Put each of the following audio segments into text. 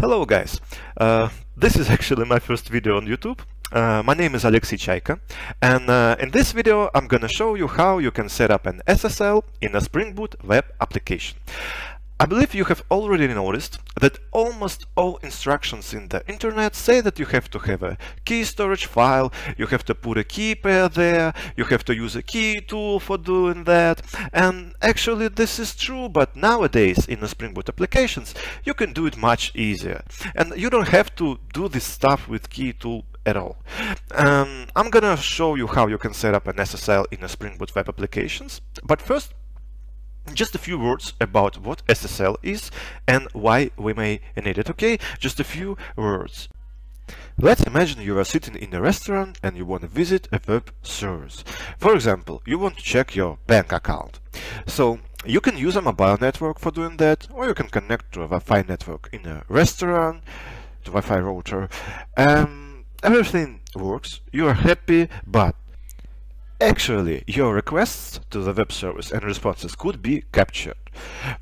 Hello guys, uh, this is actually my first video on YouTube. Uh, my name is Aleksei Chaika and uh, in this video I'm gonna show you how you can set up an SSL in a Spring Boot web application. I believe you have already noticed that almost all instructions in the internet say that you have to have a key storage file, you have to put a key pair there, you have to use a key tool for doing that. And actually this is true, but nowadays in the Spring Boot applications you can do it much easier. And you don't have to do this stuff with key tool at all. Um, I'm gonna show you how you can set up an SSL in a Spring Boot web applications. But first just a few words about what SSL is and why we may need it, okay? Just a few words. Let's imagine you are sitting in a restaurant and you want to visit a web service. For example, you want to check your bank account. So you can use a mobile network for doing that, or you can connect to a Wi-Fi network in a restaurant, to Wi-Fi router. Um, everything works, you are happy, but Actually, your requests to the web service and responses could be captured.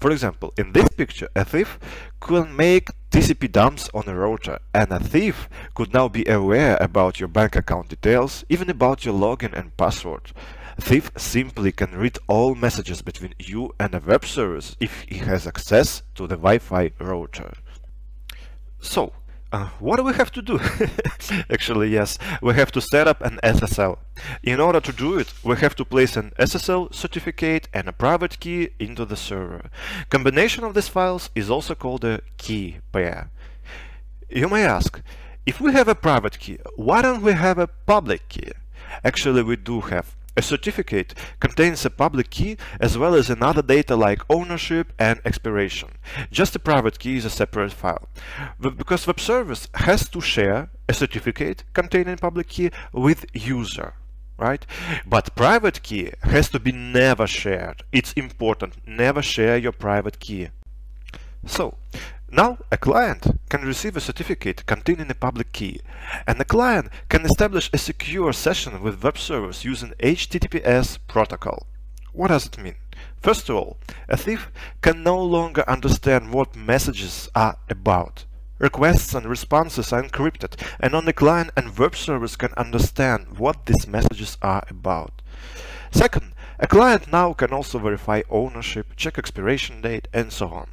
For example, in this picture, a thief could make TCP dumps on a router, and a thief could now be aware about your bank account details, even about your login and password. Thief simply can read all messages between you and a web service if he has access to the Wi-Fi router. So, uh, what do we have to do? Actually, yes, we have to set up an SSL. In order to do it, we have to place an SSL certificate and a private key into the server. Combination of these files is also called a key pair. You may ask, if we have a private key, why don't we have a public key? Actually, we do have a certificate contains a public key as well as another data like ownership and expiration. Just a private key is a separate file. Because web service has to share a certificate containing public key with user right? But private key has to be never shared. It's important. Never share your private key. So, now a client can receive a certificate containing a public key, and the client can establish a secure session with web servers using HTTPS protocol. What does it mean? First of all, a thief can no longer understand what messages are about. Requests and responses are encrypted, and only client and web servers can understand what these messages are about. Second, a client now can also verify ownership, check expiration date, and so on.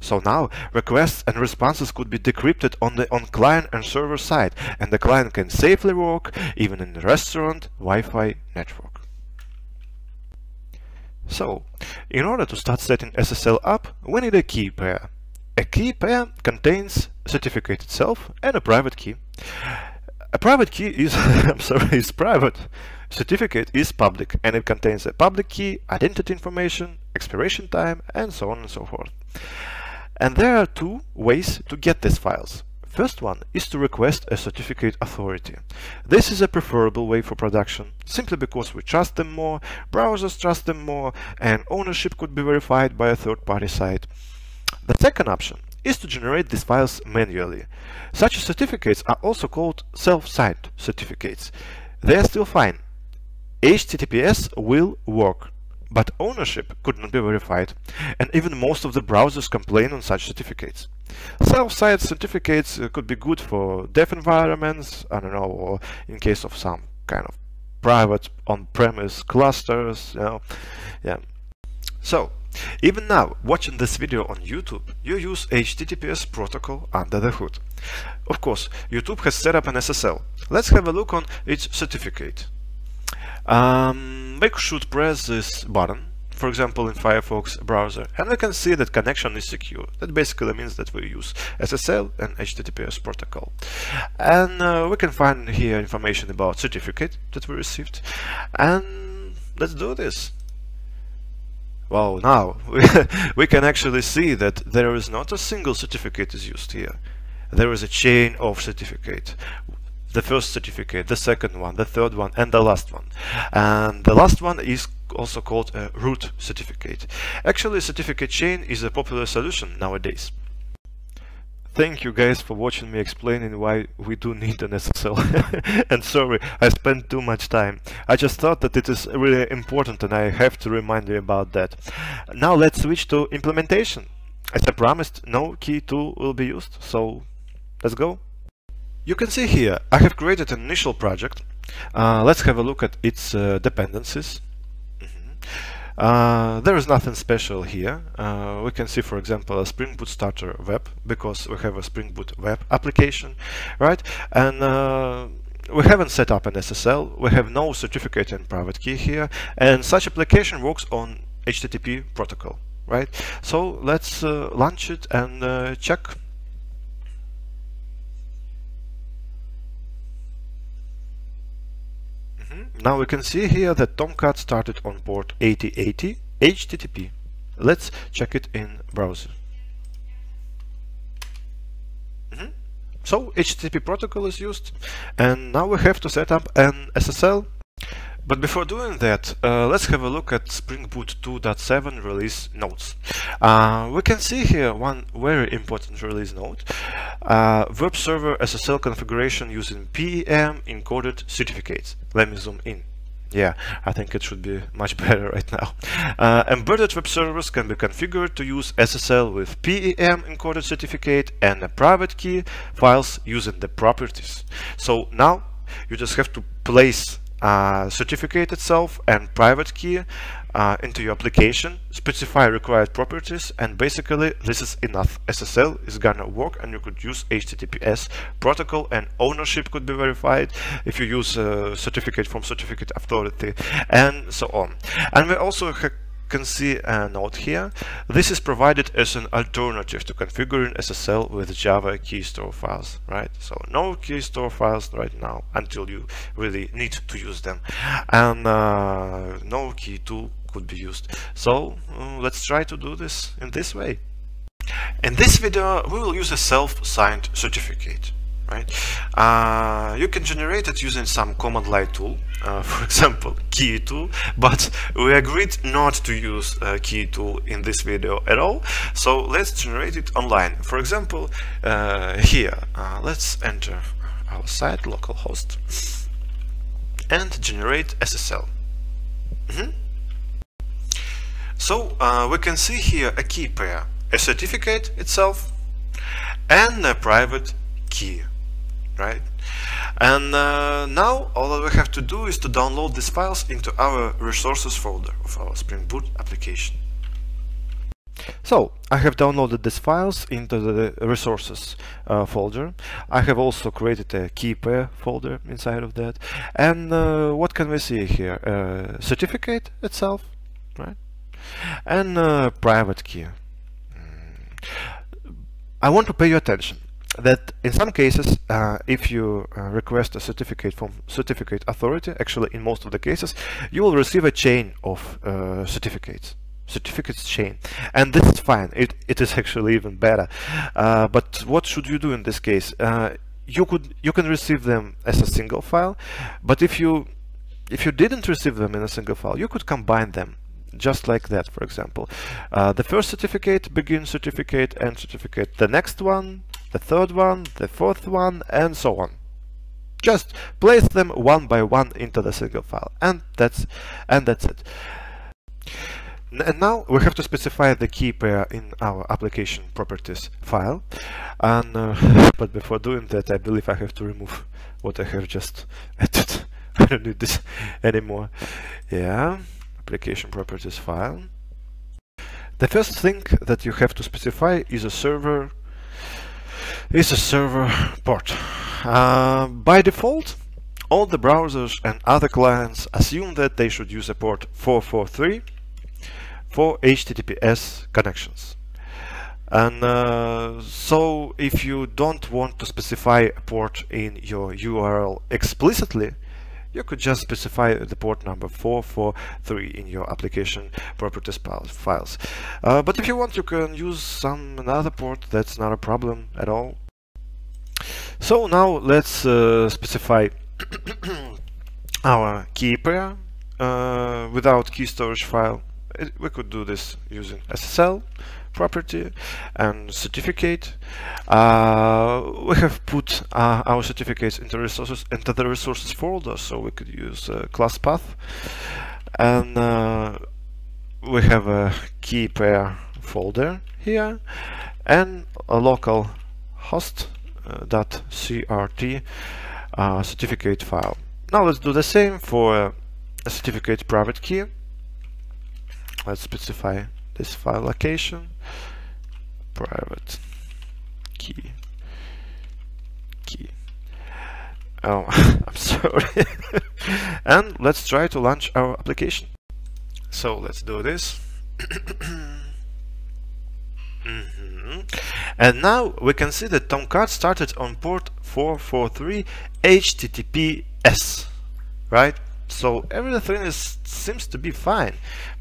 So now requests and responses could be decrypted on the on client and server side and the client can safely work even in restaurant Wi-Fi network. So, in order to start setting SSL up, we need a key pair. A key pair contains certificate itself and a private key. A private key is, I'm sorry, is private. Certificate is public and it contains a public key, identity information, expiration time, and so on and so forth. And there are two ways to get these files. First one is to request a certificate authority. This is a preferable way for production, simply because we trust them more, browsers trust them more, and ownership could be verified by a third-party site. The second option is to generate these files manually. Such certificates are also called self-signed certificates. They are still fine. HTTPS will work but ownership could not be verified, and even most of the browsers complain on such certificates. Self-signed certificates uh, could be good for dev environments, I don't know, or in case of some kind of private on-premise clusters, you know, yeah. So, even now, watching this video on YouTube, you use HTTPS protocol under the hood. Of course, YouTube has set up an SSL. Let's have a look on its certificate. Um, we should press this button, for example in Firefox browser, and we can see that connection is secure. That basically means that we use SSL and HTTPS protocol. And uh, we can find here information about certificate that we received. And let's do this. Well, now we, we can actually see that there is not a single certificate is used here. There is a chain of certificate the first certificate, the second one, the third one, and the last one. And the last one is also called a root certificate. Actually, certificate chain is a popular solution nowadays. Thank you guys for watching me explaining why we do need an SSL. and sorry, I spent too much time. I just thought that it is really important and I have to remind you about that. Now let's switch to implementation. as I promised, no key tool will be used, so let's go. You can see here, I have created an initial project. Uh, let's have a look at its uh, dependencies. Uh, there is nothing special here. Uh, we can see, for example, a Spring Boot Starter web because we have a Spring Boot web application, right? And uh, we haven't set up an SSL. We have no certificate and private key here, and such application works on HTTP protocol, right? So let's uh, launch it and uh, check. Now we can see here that Tomcat started on port 8080 HTTP. Let's check it in browser. Mm -hmm. So HTTP protocol is used and now we have to set up an SSL but before doing that, uh, let's have a look at Spring Boot 2.7 release notes. Uh, we can see here one very important release note. Uh, web server SSL configuration using PEM encoded certificates. Let me zoom in. Yeah, I think it should be much better right now. Uh, embedded web servers can be configured to use SSL with PEM encoded certificate and a private key files using the properties. So now you just have to place uh, certificate itself and private key uh, into your application, specify required properties, and basically this is enough. SSL is gonna work and you could use HTTPS protocol and ownership could be verified if you use a certificate from certificate authority and so on. And we also can see a note here. This is provided as an alternative to configuring SSL with Java key store files, right? So no key store files right now until you really need to use them. And uh, no key tool could be used. So uh, let's try to do this in this way. In this video, we will use a self-signed certificate right? Uh, you can generate it using some command line tool, uh, for example, key tool, but we agreed not to use uh, key tool in this video at all, so let's generate it online. For example, uh, here, uh, let's enter our site, localhost, and generate SSL. Mm -hmm. So we can see here a key pair, a certificate itself, and a private key right? And uh, now all that we have to do is to download these files into our resources folder of our Spring Boot application. So, I have downloaded these files into the resources uh, folder. I have also created a key pair folder inside of that. And uh, what can we see here? Uh, certificate itself, right? And uh, private key. Mm. I want to pay your attention that in some cases, uh, if you uh, request a certificate from certificate authority, actually in most of the cases, you will receive a chain of uh, certificates certificates chain. And this is fine. It, it is actually even better. Uh, but what should you do in this case? Uh, you could you can receive them as a single file but if you if you didn't receive them in a single file you could combine them just like that for example. Uh, the first certificate begin certificate and certificate the next one the third one, the fourth one, and so on. Just place them one by one into the single file, and that's and that's it. And now we have to specify the key pair in our application properties file. And uh, but before doing that, I believe I have to remove what I have just added. I don't need this anymore. Yeah, application properties file. The first thing that you have to specify is a server is a server port. Uh, by default, all the browsers and other clients assume that they should use a port 443 for HTTPS connections. And uh, so if you don't want to specify a port in your URL explicitly, you could just specify the port number 443 in your application properties files. Uh, but if you want, you can use some another port, that's not a problem at all. So now let's uh, specify our key pair uh, without key storage file. It, we could do this using SSL property and certificate. Uh, we have put uh, our certificates into resources into the resources folder, so we could use uh, class path, and uh, we have a key pair folder here and a local host uh, dot crt uh, certificate file. Now let's do the same for a certificate private key. Let's specify this file location private key. Key. Oh I'm sorry. And let's try to launch our application. So let's do this. Mm -hmm. and now we can see that Tomcat started on port 443 HTTPS right? So everything is seems to be fine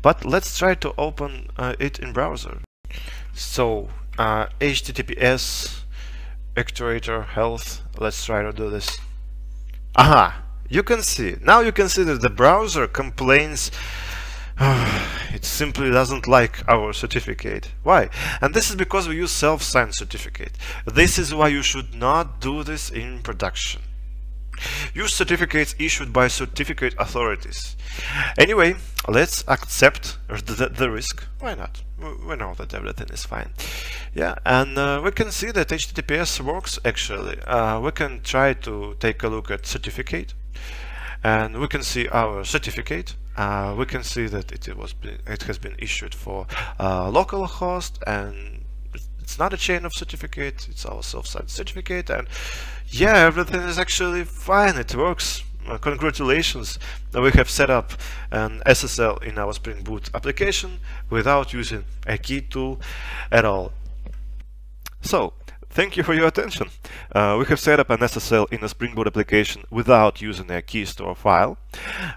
but let's try to open uh, it in browser. So uh, https actuator health. Let's try to do this. Aha you can see. Now you can see that the browser complains it simply doesn't like our certificate. Why? And this is because we use self-signed certificate. This is why you should not do this in production Use certificates issued by certificate authorities. Anyway, let's accept the, the risk. Why not? We know that everything is fine. Yeah, and uh, we can see that HTTPS works actually. Uh, we can try to take a look at certificate and we can see our certificate. Uh, we can see that it was been, it has been issued for uh, local host and it's not a chain of certificate, it's our self-signed certificate and yeah, everything is actually fine, it works. Uh, congratulations, we have set up an SSL in our Spring Boot application without using a key tool at all. So, Thank you for your attention. Uh, we have set up an SSL in a Spring Boot application without using a key store file.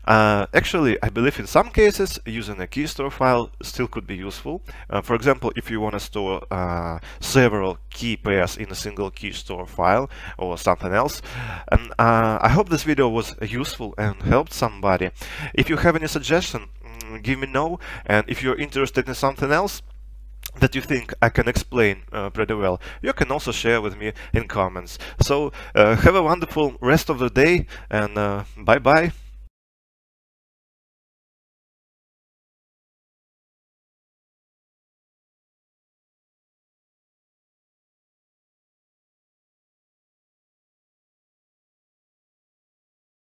Uh, actually, I believe in some cases using a key store file still could be useful. Uh, for example, if you want to store uh, several key pairs in a single key store file or something else. And uh, I hope this video was useful and helped somebody. If you have any suggestion, mm, give me know. And if you're interested in something else, that you think I can explain uh, pretty well, you can also share with me in comments. So uh, have a wonderful rest of the day and uh, bye bye.